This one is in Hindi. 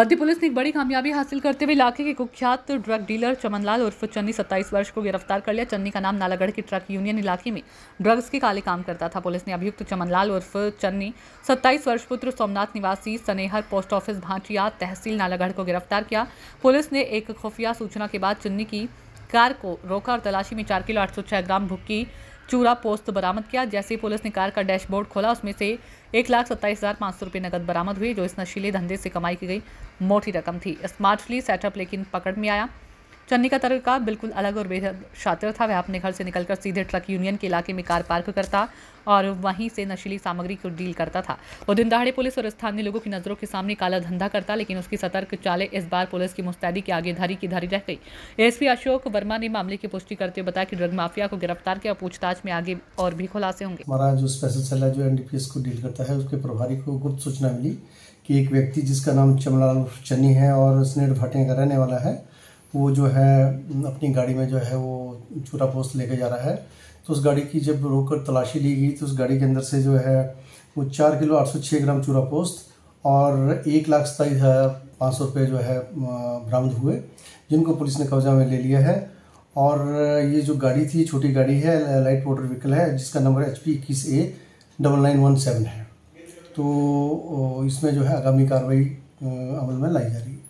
बद्दी पुलिस ने एक बड़ी कामयाबी हासिल करते हुए इलाके के कुख्यात ड्रग डीलर चमनलाल उर्फ़ चन्नी 27 वर्ष को गिरफ़्तार कर लिया। चन्नी का नाम नालागढ़ की ट्रक यूनियन इलाके में ड्रग्स के काले काम करता था। पुलिस ने अभियुक्त चमनलाल उर्फ़ चन्नी 27 वर्ष पुत्र सोमनाथ निवासी सनेहर पोस्ट ऑफ़िस भाटिया तहसील नालागढ़ को गिरफ़्तार किया। पुलिस ने एक खुफिया सूचना के बाद चन्नी की कार को रोका और तलाशी में चार किलो आठ ग्राम भुक्की चूरा पोस्त बरामद किया। जैसे ही पुलिस ने कार का डैशबोर्ड खोला, उसमें से एक लाख सत्ताईस हज़ार पाँच सौ रुपये नकद बरामद हुए जो इस नशीले धंधे से कमाई की गई मोटी रकम थी। स्मार्टली सेटअप लेकिन पकड़ में आया। चन्नी का तरीका बिल्कुल अलग और बेहद शातिर था। वह अपने घर से निकलकर सीधे ट्रक यूनियन के इलाके में कार पार्क करता और वहीं से नशीली सामग्री को डील करता था। वो दिन दहाड़े पुलिस और स्थानीय लोगों की नज़रों के सामने काला धंधा करता, लेकिन उसकी सतर्क चाले इस बार पुलिस की मुस्तैदी के आगे धारी की धारी रह गई। एसपी अशोक वर्मा ने मामले की पुष्टि करते हुए बताया कि ड्रग माफिया को गिरफ़्तार किया पूछताछ में आगे और भी खुलासे होंगे। हमारा जो स्पेशल सेल है, जो एनडीपीएस को डील करता है, उसके प्रभारी को गुप्त सूचना मिली कि एक व्यक्ति जिसका नाम चमलाल चन्नी है और स्नेट भाटिया का रहने वाला है वो जो है अपनी गाड़ी में जो है वो चूरा पोस्ट लेके जा रहा है। तो उस गाड़ी की जब रोक कर तलाशी ली गई तो उस गाड़ी के अंदर से जो है वो चार किलो आठ सौ छः ग्राम चूरा पोस्त और एक लाख सताईस हज़ार पाँच सौ रुपये जो है बरामद हुए, जिनको पुलिस ने कब्जा में ले लिया है। और ये जो गाड़ी थी छोटी गाड़ी है, लाइट मोटर व्हीकल है, जिसका नंबर एच पी इक्कीस A double nine one seven है। तो इसमें जो है आगामी कार्रवाई अमल में लाई जा रही है।